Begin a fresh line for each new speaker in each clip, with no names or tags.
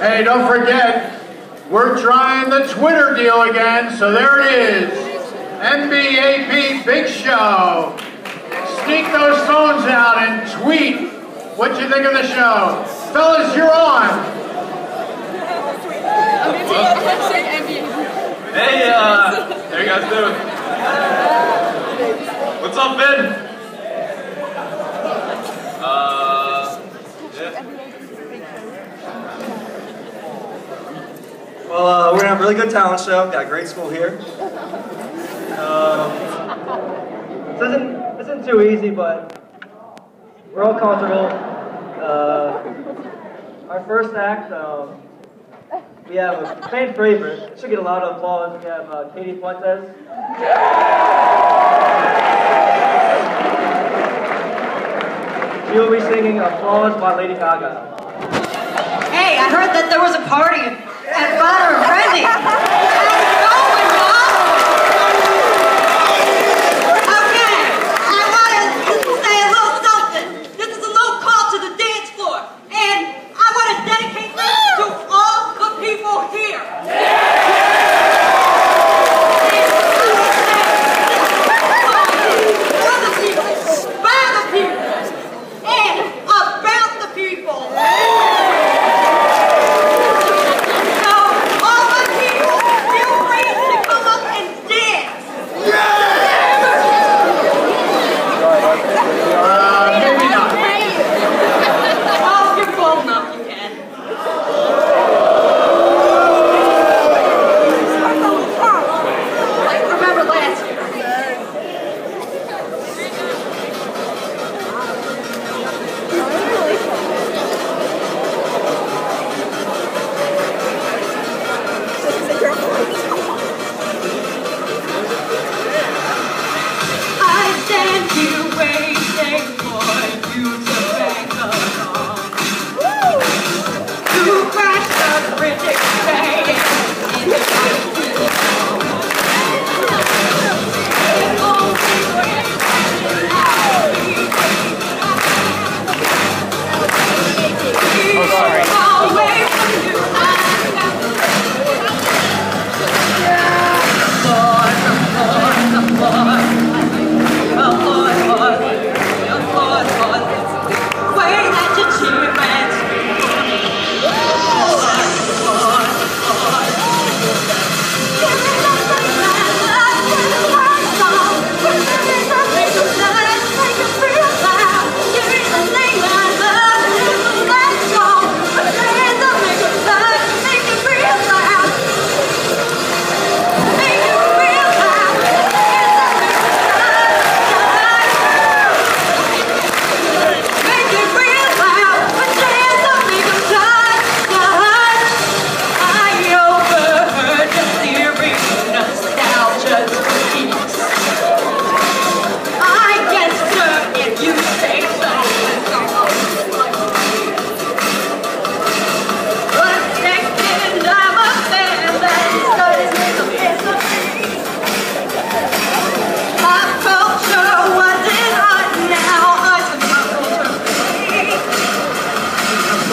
Hey, don't forget, we're trying the Twitter deal again, so there it is. MBAP Big Show. Sneak those phones out and tweet what you think of the show. Fellas, you're on.
Hey, uh, how you guys doing? What's up, Ben? Uh, yeah.
Well, uh, we're gonna have a really good talent show. Got a great school here. Um, this isn't this isn't too easy, but we're all comfortable. Uh, our first act, um, we have a fan favorite. Should get a lot of applause. We have uh, Katie Fuentes. She will be singing "Applause" by Lady Gaga.
Hey, I heard that there was a party and Frenzy. How's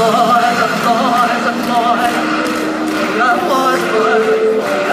Applause, applause, applause. Applause for